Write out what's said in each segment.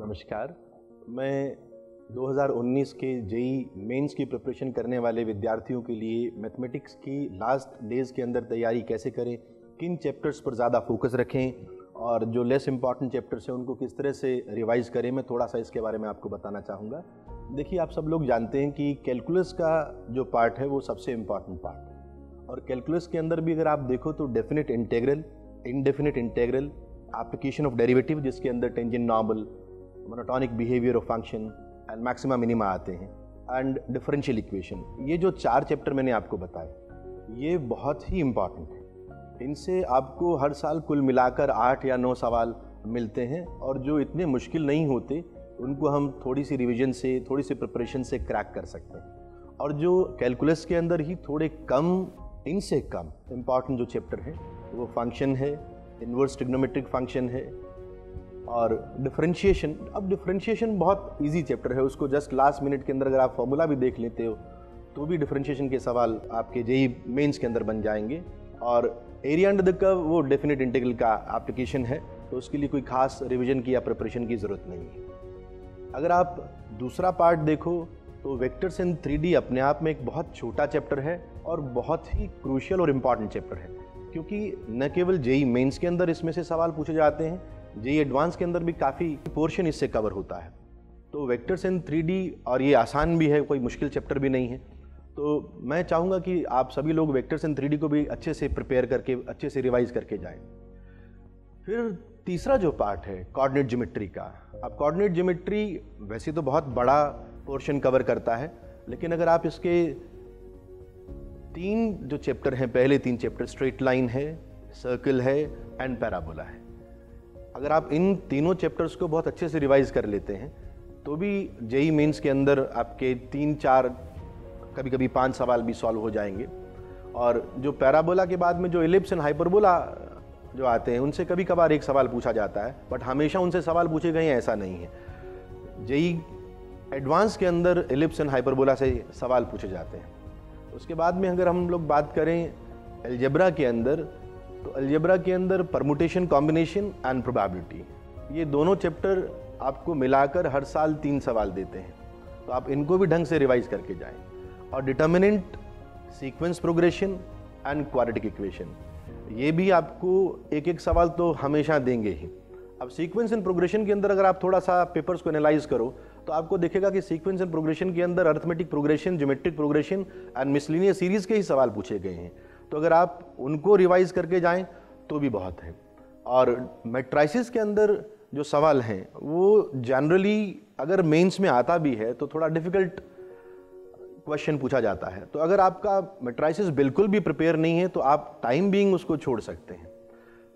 नमस्कार। मैं 2019 के जेई मेंस की प्रिपरेशन करने वाले विद्यार्थियों के लिए मैथमेटिक्स की लास्ट डेज़ के अंदर तैयारी कैसे करें, किन चैप्टर्स पर ज़्यादा फोकस रखें और जो लेस इंपॉर्टेंट चैप्टर्स हैं उनको किस तरह से रिवाइज करें, मैं थोड़ा सा इसके बारे में आपको बताना चाहूँगा। देखिए, आप सब लोग जानते हैं कि कैलकुलस का जो पार्ट है वो सबसे इंपॉर्टेंट पार्ट है। और कैलकुलस के अंदर भी अगर आप देखो तो definite integral, indefinite integral, application of derivative जिसके अंदर tangent normal monotonic behaviour of function and maxima minima आते हैं एंड डिफरेंशियल इक्वेशन ये जो चार चैप्टर मैंने आपको बताए, ये बहुत ही इंपॉर्टेंट है। इनसे आपको हर साल कुल मिलाकर आठ या नौ सवाल मिलते हैं, और जो इतने मुश्किल नहीं होते, उनको हम थोड़ी सी रिवीजन से, थोड़ी सी प्रिपरेशन से क्रैक कर सकते हैं। और जो कैलकुलस के अंदर ही थोड़े कम, इनसे कम इंपॉर्टेंट जो चैप्टर हैं, वो फ़ंक्शन है इन्वर्स ट्रिग्नोमेट्रिक फ़ंक्शन है और डिफ्रेंशिएशन अब डिफ्रेंशिएशन बहुत इजी चैप्टर है, उसको जस्ट लास्ट मिनट के अंदर अगर आप फॉर्मूला भी देख लेते हो तो भी डिफ्रेंशिएशन के सवाल आपके जेई मेंस के अंदर बन जाएँगे। और एरिया अंडर द कर्व वो डेफिनेट इंटीग्रल का एप्लीकेशन है तो उसके लिए कोई खास रिवीजन की या प्रिपरेशन की ज़रूरत नहीं है। अगर आप दूसरा पार्ट देखो तो वेक्टर्स इन थ्री अपने आप में एक बहुत छोटा चैप्टर है और बहुत ही क्रूशियल और इंपॉर्टेंट चैप्टर है, क्योंकि न केवल जेई मेंस के अंदर इसमें से सवाल पूछे जाते हैं जे एडवांस के अंदर भी काफ़ी पोर्शन इससे कवर होता है। तो वेक्टर्स इन थ्री और ये आसान भी है, कोई मुश्किल चैप्टर भी नहीं है। तो मैं चाहूँगा कि आप सभी लोग वेक्टर्स इन थ्री को भी अच्छे से प्रिपेयर करके, अच्छे से रिवाइज करके जाएँ। फिर तीसरा जो पार्ट है कोऑर्डिनेट ज्योमेट्री का। अब कोऑर्डिनेट ज्योमेट्री वैसे तो बहुत बड़ा पोर्शन कवर करता है, लेकिन अगर आप इसके तीन जो चैप्टर हैं, पहले तीन चैप्टर स्ट्रेट लाइन है सर्कल है एंड पैराबोला है। अगर आप इन तीनों चैप्टर्स को बहुत अच्छे से रिवाइज कर लेते हैं तो भी जेई मेंस के अंदर आपके तीन, चार कभी कभी पाँच सवाल भी सॉल्व हो जाएँगे। और जो पैराबोला के बाद में जो इलिप्स एंड हाइपरबोला जो आते हैं, उनसे कभी कभार एक सवाल पूछा जाता है बट हमेशा उनसे सवाल पूछे गए हैं, ऐसा नहीं है। जेई एडवांस के अंदर इलिप्स एंड हाइपरबोला से सवाल पूछे जाते हैं। उसके बाद में अगर हम लोग बात करें एल्जेब्रा के अंदर तो अलजेब्रा के अंदर परमुटेशन कॉम्बिनेशन एंड प्रोबेबिलिटी ये दोनों चैप्टर आपको मिलाकर हर साल तीन सवाल देते हैं। तो आप इनको भी ढंग से रिवाइज करके जाएँ। और determinant sequence progression and quadratic equation ये भी आपको एक एक सवाल तो हमेशा देंगे ही। अब सीक्वेंस एंड प्रोग्रेशन के अंदर अगर आप थोड़ा सा पेपर्स को एनालाइज करो तो आपको देखेगा कि सीक्वेंस एंड प्रोग्रेशन के अंदर arithmetic progression geometric progression and miscellaneous series के ही सवाल पूछे गए हैं। तो अगर आप उनको रिवाइज करके जाएँ तो भी बहुत है। और मेट्राइसिस के अंदर जो सवाल हैं, वो जनरली अगर मेंस में आता भी है तो थोड़ा डिफ़िकल्ट क्वेश्चन पूछा जाता है। तो अगर आपका मेट्राइसिस बिल्कुल भी प्रिपेयर नहीं है तो आप टाइम बीइंग उसको छोड़ सकते हैं।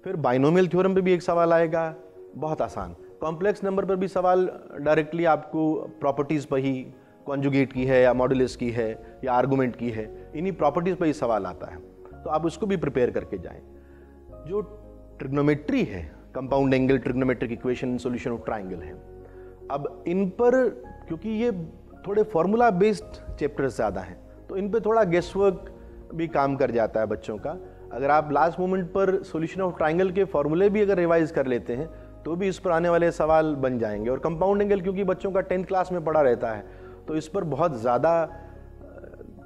फिर बाइनोमियल थ्योरम पे भी एक सवाल आएगा, बहुत आसान। कॉम्प्लेक्स नंबर पर भी सवाल डायरेक्टली आपको प्रॉपर्टीज़ पर ही कॉन्जुगेट की है, या मॉडुलस की है, या आर्गूमेंट की है। इन्हीं प्रॉपर्टीज़ पर ही सवाल आता है। तो आप उसको भी प्रिपेयर करके जाएँ। जो ट्रिग्नोमेट्री है compound angle trigonometric equation solution of triangle है। अब इन पर, क्योंकि ये थोड़े फॉर्मूला बेस्ड चैप्टर ज़्यादा हैं तो इन पर थोड़ा गेस वर्क भी काम कर जाता है बच्चों का। अगर आप लास्ट मोमेंट पर सोल्यूशन ऑफ़ ट्राइंगल के फॉर्मूले भी अगर रिवाइज कर लेते हैं तो भी इस पर आने वाले सवाल बन जाएँगे। और कंपाउंड एंगल क्योंकि बच्चों का टेंथ क्लास में पढ़ा रहता है तो इस पर बहुत ज़्यादा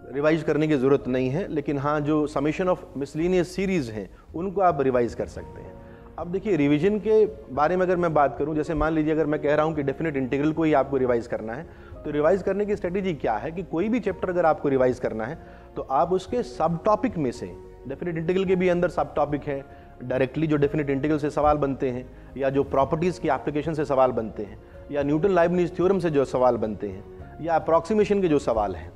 रिवाइज करने की ज़रूरत नहीं है, लेकिन हाँ जो समीशन ऑफ़ मिसलिनियस सीरीज़ हैं, उनको आप रिवाइज कर सकते हैं। अब देखिए रिवीजन के बारे में अगर मैं बात करूँ, जैसे मान लीजिए अगर मैं कह रहा हूँ कि डेफिनेट इंटीग्रल को ही आपको रिवाइज करना है तो रिवाइज करने की स्ट्रेटेजी क्या है कि कोई भी चैप्टर अगर आपको रिवाइज करना है तो आप उसके सब टॉपिक में से डेफिनेट इंटीग्रल के भी अंदर सब टॉपिक है डायरेक्टली जो डेफिनेट इंटीग्रल से सवाल बनते हैं, या जो प्रॉपर्टीज़ की एप्लीकेशन से सवाल बनते हैं, या न्यूटन लाइबनीज थ्योरम से जो सवाल बनते हैं, या अप्रॉक्सीमेशन के जो सवाल हैं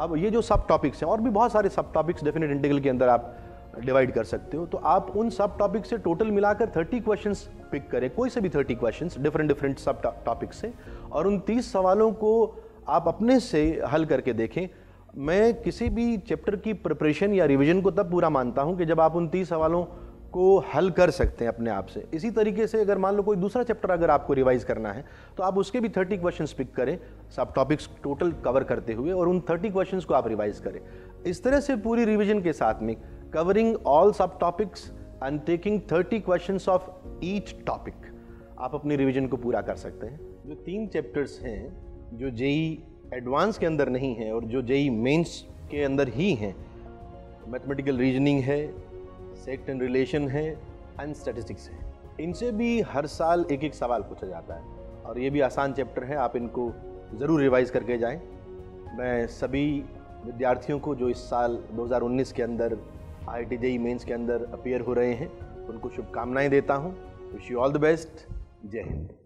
अब ये जो सब टॉपिक्स हैं, और भी बहुत सारे सब टॉपिक्स डेफिनेट इंटीग्रल के अंदर आप डिवाइड कर सकते हो तो आप उन सब टॉपिक से टोटल मिलाकर 30 क्वेश्चंस पिक करें, कोई से भी 30 क्वेश्चंस डिफरेंट डिफरेंट सब टॉपिक से, और उन 30 सवालों को आप अपने से हल करके देखें। मैं किसी भी चैप्टर की प्रिपरेशन या रिवीजन को तब पूरा मानता हूँ कि जब आप उन 30 सवालों को हल कर सकते हैं अपने आप से। इसी तरीके से अगर मान लो कोई दूसरा चैप्टर अगर आपको रिवाइज करना है तो आप उसके भी थर्टी क्वेश्चन पिक करें, सब टॉपिक्स टोटल कवर करते हुए और उन थर्टी क्वेश्चन को आप रिवाइज करें। इस तरह से पूरी रिविजन के साथ में कवरिंग ऑल सब topics and taking thirty question of each topic आप अपने रिविजन को पूरा कर सकते हैं। जो तीन चैप्टर्स हैं, जो जेई एडवांस के अंदर नहीं है और जो जेई मेंस के अंदर ही हैं मैथमेटिकल रीजनिंग है सेक्ट एंड रिलेशन है एंड स्टैटिस्टिक्स है। इनसे भी हर साल एक एक सवाल पूछा जाता है और ये भी आसान चैप्टर है, आप इनको ज़रूर रिवाइज करके जाएँ। मैं सभी विद्यार्थियों को जो इस साल 2019 के अंदर आई टी जेई मेन्स के अंदर अपियर हो रहे हैं, उनको शुभकामनाएँ देता हूँ। Wish you all the best जय हिंद।